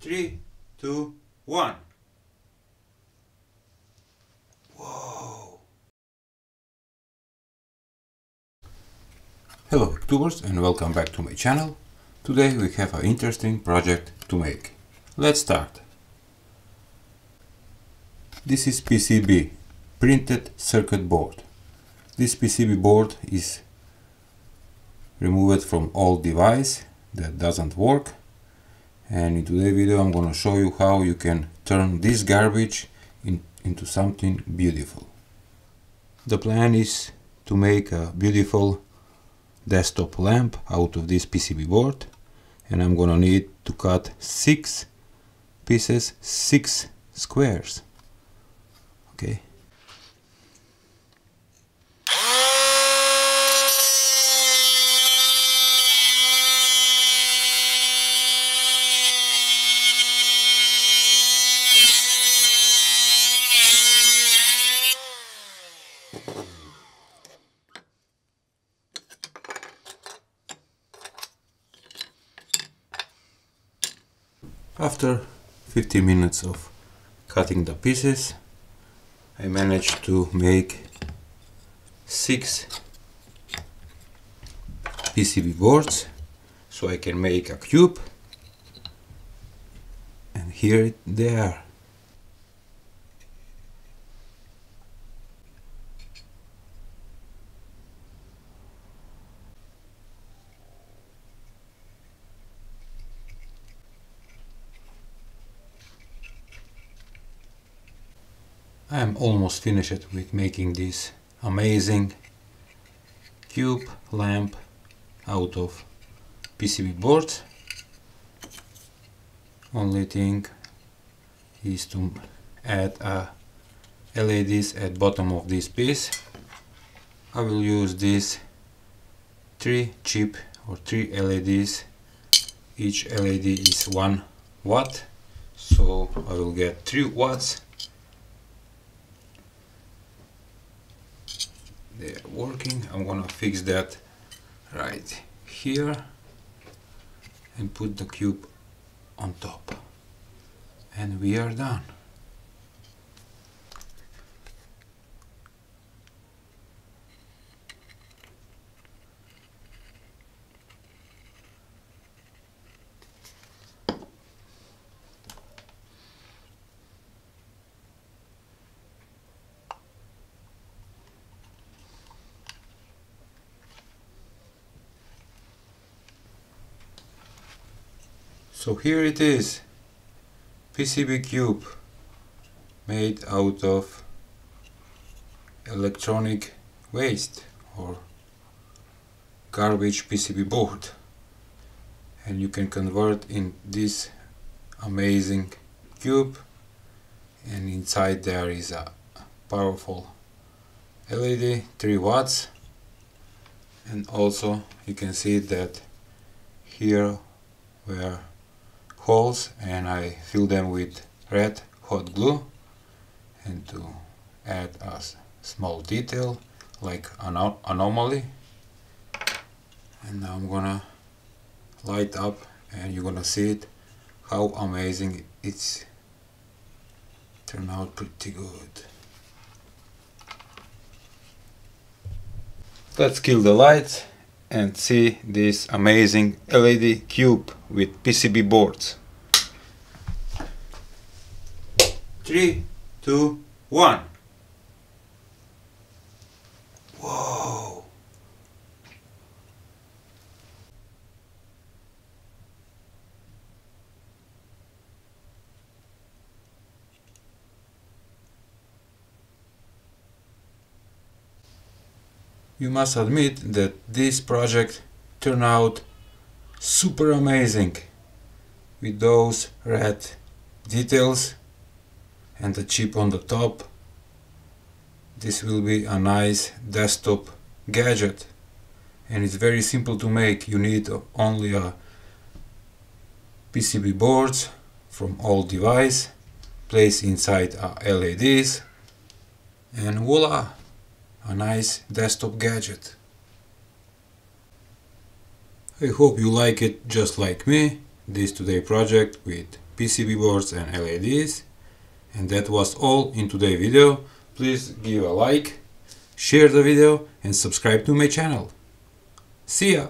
Three, two, one. Whoa! Hello Hacktubers and welcome back to my channel. Today we have an interesting project to make. Let's start. This is PCB, printed circuit board. This PCB board is removed from old device that doesn't work and in today's video I'm gonna show you how you can turn this garbage in, into something beautiful. The plan is to make a beautiful desktop lamp out of this PCB board and I'm gonna need to cut six pieces, six squares. Okay. After 50 minutes of cutting the pieces, I managed to make six PCB boards so I can make a cube and here they are. I am almost finished with making this amazing cube lamp out of PCB board. Only thing is to add a LEDs at bottom of this piece. I will use this three chip or three LEDs. Each LED is one watt, so I will get three watts they are working. I'm gonna fix that right here and put the cube on top. And we are done So here it is, PCB cube made out of electronic waste or garbage PCB board. And you can convert in this amazing cube and inside there is a powerful LED 3 watts. And also you can see that here where holes and I fill them with red hot glue and to add a small detail like an anomaly. And now I'm gonna light up and you're gonna see it how amazing it's turned out pretty good. Let's kill the lights and see this amazing LED cube with PCB boards. Three, two, one. Whoa! You must admit that this project turned out super amazing with those red details and the chip on the top. This will be a nice desktop gadget and it's very simple to make. You need only a PCB boards from old device, place inside LEDs and voila! A nice desktop gadget. I hope you like it just like me, this today project with PCB boards and LEDs. And that was all in today's video. Please give a like, share the video and subscribe to my channel. See ya!